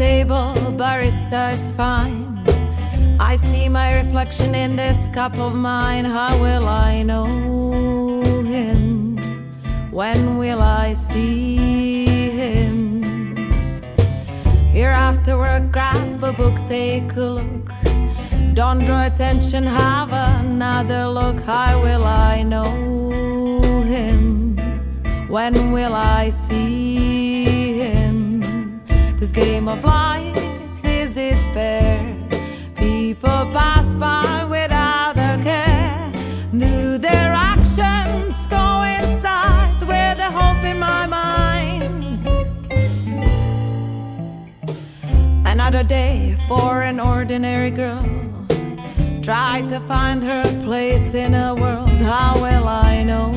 table, barista is fine. I see my reflection in this cup of mine. How will I know him? When will I see him? Here after work, grab a book, take a look. Don't draw attention, have another look. How will I know him? When will I see him? This game of life, is it fair? People pass by without a care. Do their actions coincide with the hope in my mind? Another day for an ordinary girl. Try to find her place in a world. How will I know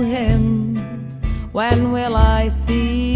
him? When will I see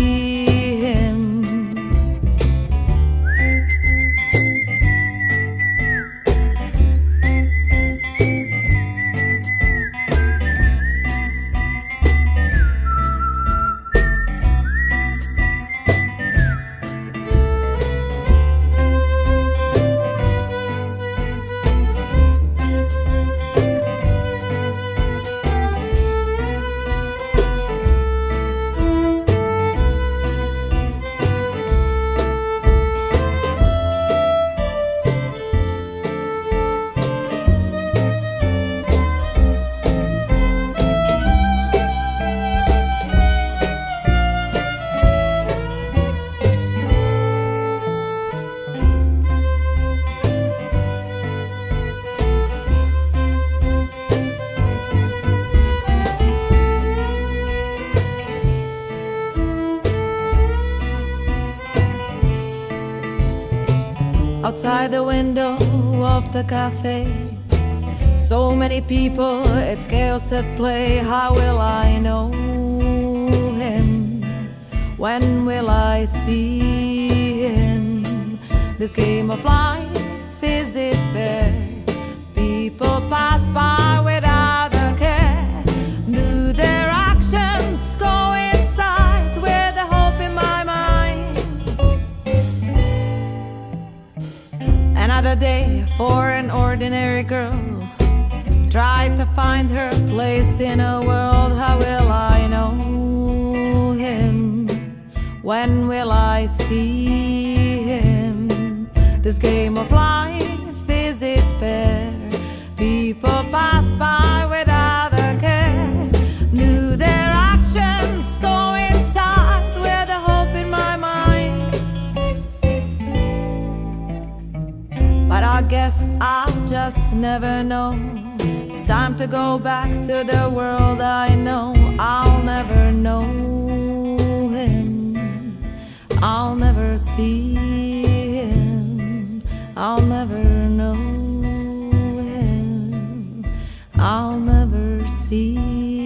outside the window of the cafe. So many people, it's chaos at play. How will I know him? When will I see him? This game of life, Another day for an ordinary girl. Try to find her place in a world. How will I know him? When will I see him? This game of guess I'll just never know. It's time to go back to the world I know. I'll never know him. I'll never see him. I'll never know him. I'll never see